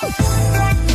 oh you.